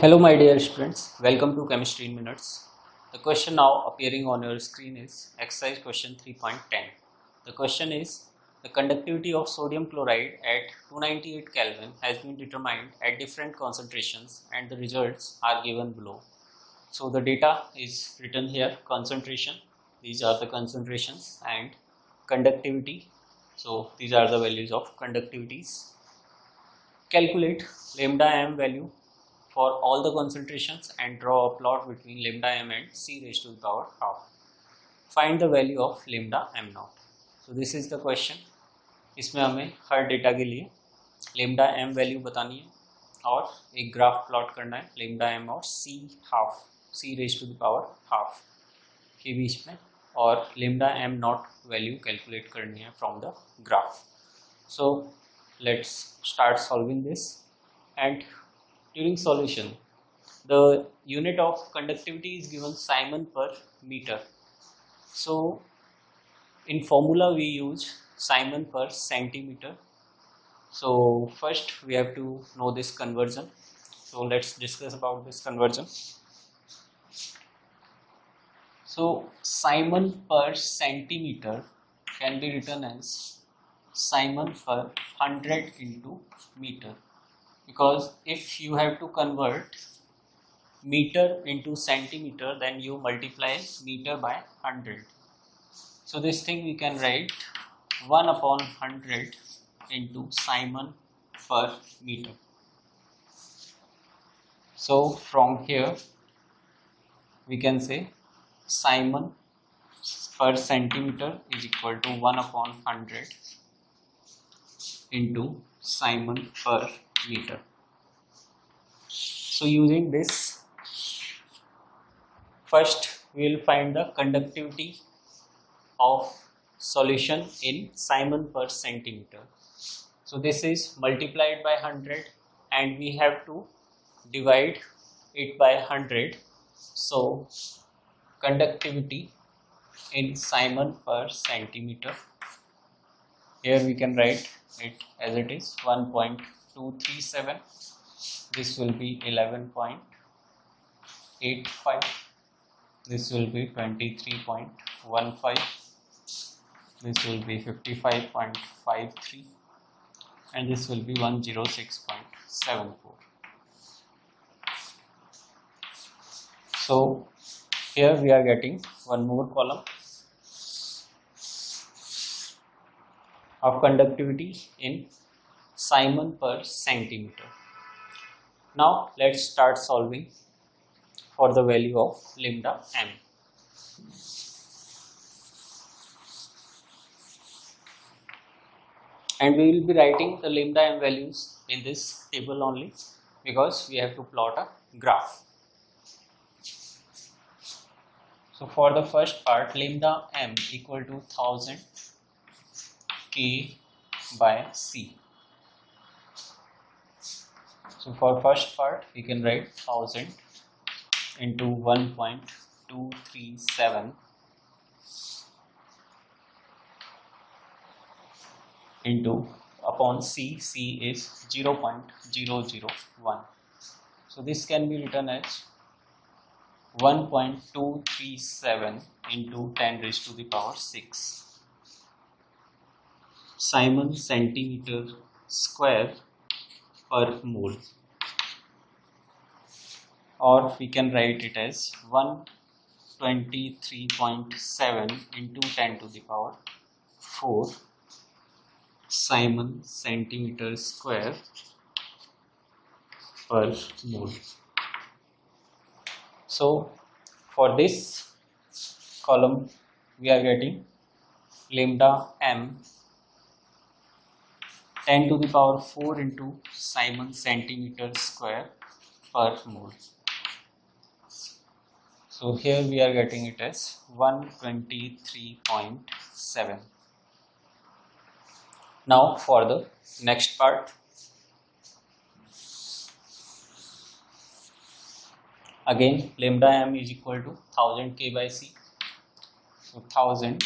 Hello my dear students, welcome to Chemistry in Minutes. The question now appearing on your screen is exercise question 3.10. The question is the conductivity of sodium chloride at 298 Kelvin has been determined at different concentrations and the results are given below. So the data is written here concentration these are the concentrations and conductivity so these are the values of conductivities calculate lambda m value for all the concentrations and draw a plot between lambda m and c raised to the power half. Find the value of lambda m naught. So this is the question. इसमें हमें हर data के लिए lambda M value बतानी है और एक graph plot करना है लेमडा एम और C half C raise to the power half के बीच में और lambda M not value calculate करनी है from the graph so let's start solving this and during solution. The unit of conductivity is given siemens per meter. So in formula we use siemens per centimeter. So first we have to know this conversion. So let's discuss about this conversion. So siemens per centimeter can be written as siemens per 100 into meter because if you have to convert meter into centimeter then you multiply meter by 100 so this thing we can write 1 upon 100 into siemens per meter. So from here we can say siemens per centimeter is equal to 1 upon 100 into simon per meter. So using this, first we will find the conductivity of solution in siemens per centimeter. So this is multiplied by 100 and we have to divide it by 100. So conductivity in siemens per centimeter. Here we can write it as it is 1. 237 this will be 11.85 this will be 23.15 this will be 55.53 and this will be 106.74 so here we are getting one more column of conductivity in siemens per centimeter. Now let's start solving for the value of lambda m. And we will be writing the lambda m values in this table only because we have to plot a graph. So for the first part lambda m equal to 1000 k by c so for first part, we can write 1000 into 1.237 into upon C, C is 0 0.001. So this can be written as 1.237 into 10 raised to the power 6 siemens centimeter square per mole or we can write it as 123.7 into 10 to the power 4 siemens centimeter square per mole. So for this column we are getting lambda m 10 to the power 4 into siemens centimeter square per mole. So here we are getting it as 123.7. Now for the next part. Again lambda m is equal to 1000 k by c. So 1000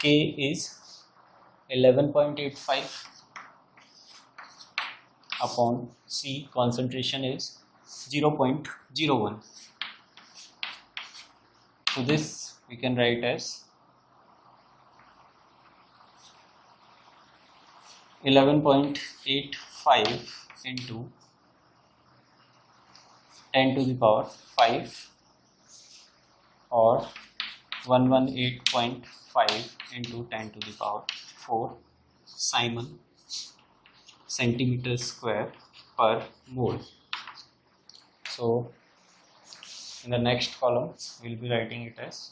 k is 11.85 upon C concentration is 0.01 so this we can write as 11.85 into 10 to the power 5 or 118.5 into 10 to the power 4 siemens centimeters square per mole. So in the next column we'll be writing it as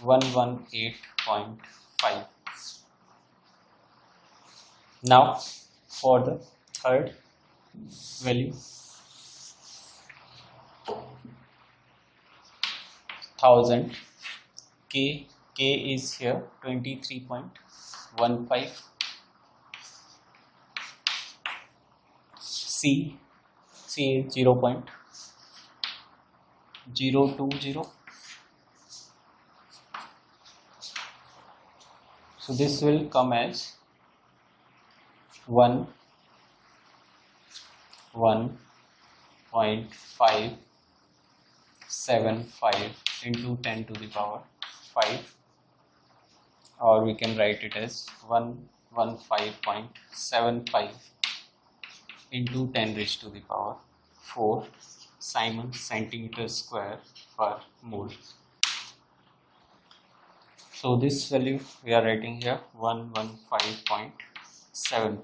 118.5. Now for the third value thousand k k is here 23.15 c c is 0 0.020 so this will come as 1 1.5 75 into 10 to the power 5 or we can write it as 115.75 into 10 raised to the power 4 siemens centimeter square per mole. So this value we are writing here 115.75.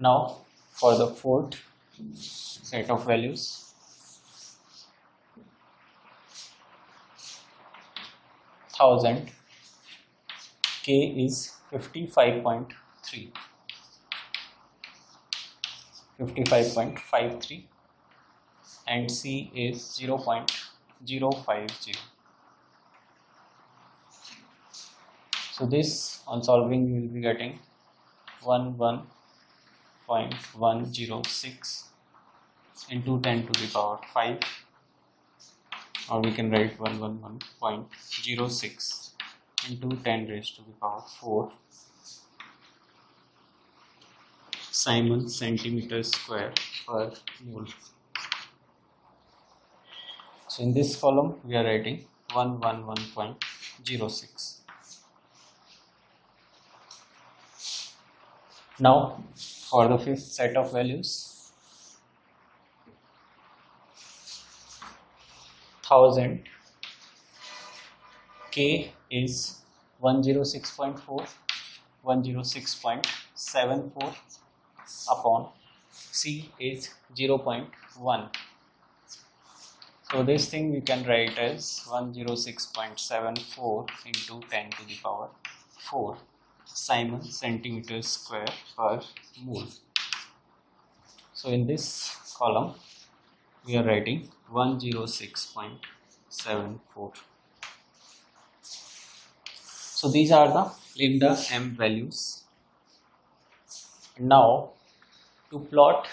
Now for the fourth set of values thousand k is 55.3 55.53 and c is 0.050 so this on solving you will be getting 11.106 into 10 to the power 5 or we can write 111.06 into 10 raised to the power 4 siemens centimeter square per mole. So in this column we are writing 111.06. Now for the fifth set of values thousand k is 106.4 106.74 upon c is 0.1 so this thing we can write as 106.74 into 10 to the power 4 siemens centimeter square per mole. So in this column we are writing 106.74 so these are the lambda m values. Now to plot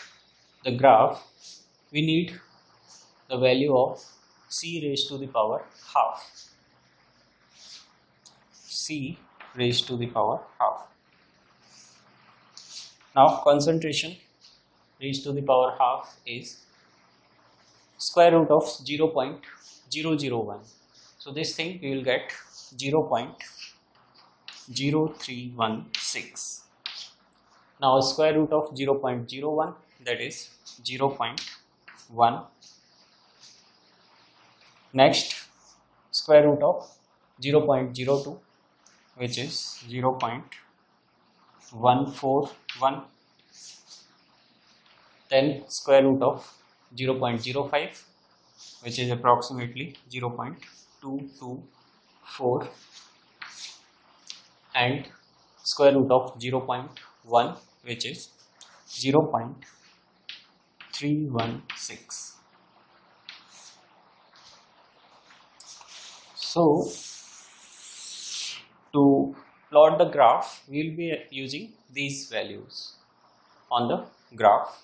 the graph we need the value of c raised to the power half. C raised to the power half. Now concentration raised to the power half is square root of 0 0.001 so this thing we will get 0 0.0316 now square root of 0 0.01 that is 0 0.1 next square root of 0 0.02 which is 0 0.141 then square root of 0.05 which is approximately 0.224 and square root of 0.1 which is 0.316 so to plot the graph we will be using these values. On the graph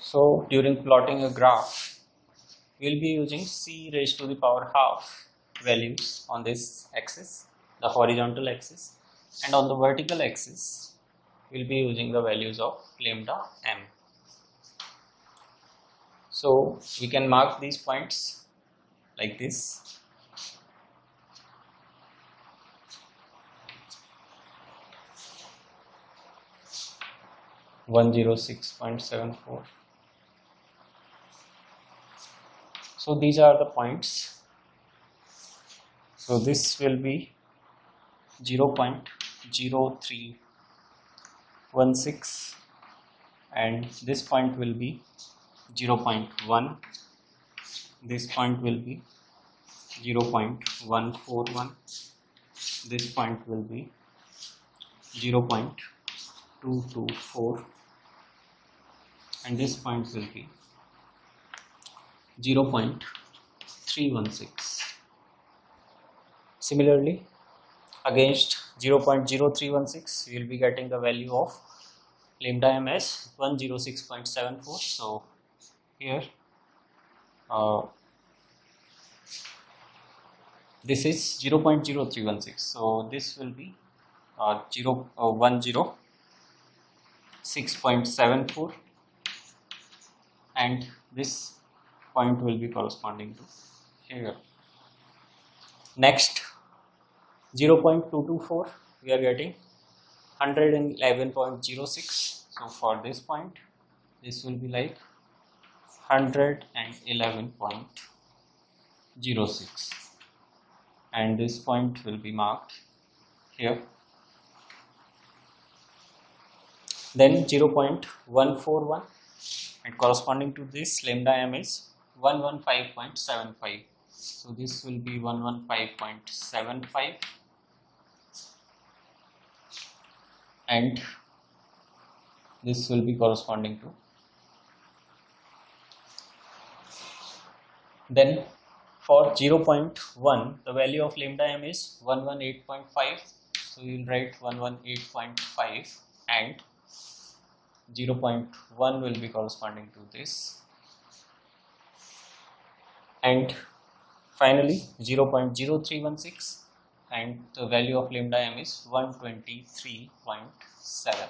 So during plotting a graph, we'll be using c raised to the power half values on this axis, the horizontal axis, and on the vertical axis, we'll be using the values of lambda m. So we can mark these points like this. One zero six point seven four. So these are the points. So this will be 0.0316 and this point will be 0.1 this point will be 0.141 this point will be 0.224 and this point will be 0.316 similarly against 0.0316 we will be getting the value of lambda m as 106.74 so here uh, this is 0.0316 so this will be uh, 0 uh, 106.74 and this point will be corresponding to here. Next 0.224 we are getting 111.06 so for this point this will be like 111.06 and this point will be marked here then 0.141 and corresponding to this lambda m is 115.75 so this will be 115.75 and this will be corresponding to. Then for 0.1 the value of lambda m is 118.5 so you will write 118.5 and 0.1 will be corresponding to this. And finally 0.0316 and the value of lambda m is 123.7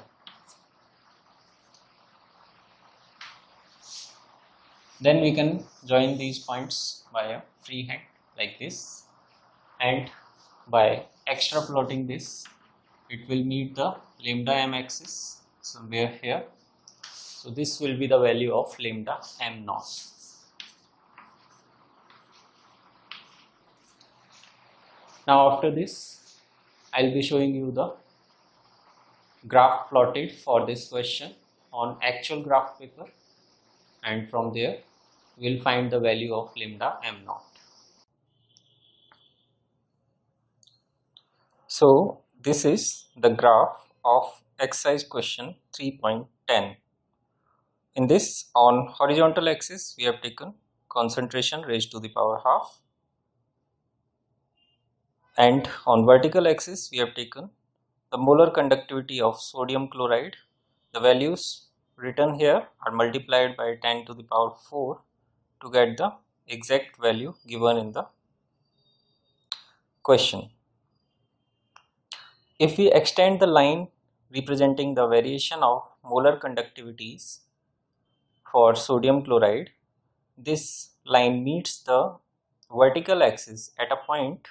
then we can join these points by a free hand like this. And by extrapolating this it will meet the lambda m axis somewhere here. So this will be the value of lambda m naught. Now after this, I'll be showing you the graph plotted for this question on actual graph paper. And from there we'll find the value of lambda m naught. So this is the graph of exercise question 3.10. In this on horizontal axis we have taken concentration raised to the power half. And on vertical axis we have taken the molar conductivity of sodium chloride. The values written here are multiplied by 10 to the power 4 to get the exact value given in the question. If we extend the line representing the variation of molar conductivities for sodium chloride this line meets the vertical axis at a point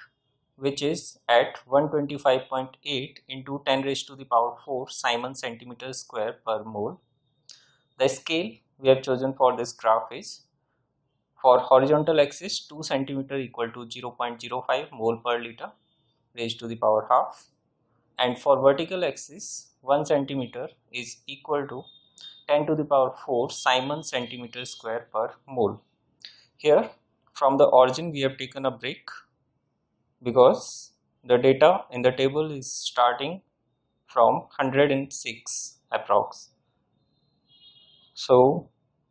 which is at 125.8 into 10 raised to the power 4 siemens centimeter square per mole. The scale we have chosen for this graph is for horizontal axis 2 centimeter equal to 0.05 mole per liter raised to the power half and for vertical axis 1 centimeter is equal to 10 to the power 4 siemens centimeter square per mole. Here from the origin we have taken a break because the data in the table is starting from 106 approx. So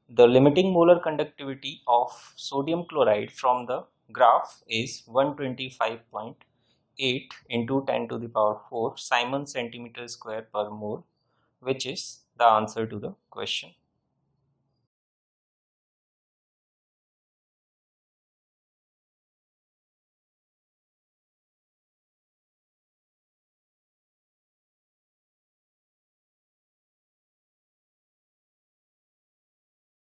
the limiting molar conductivity of sodium chloride from the graph is 125.8 into 10 to the power 4 siemens centimeter square per mole which is the answer to the question.